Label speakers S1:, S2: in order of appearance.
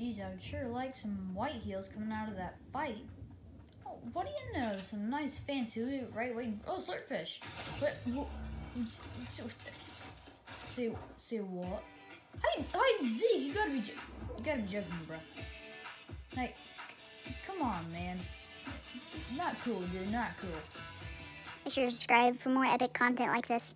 S1: Geez, I would sure like some white heels coming out of that fight. Oh, what do you know? Some nice fancy right? Wait, oh, slurfish. What? Say, say what? Hey, hey, Zeke, you gotta be, you gotta be joking, bro. Like, come on, man. Not cool, dude. Not cool.
S2: Make sure to subscribe for more epic content like this.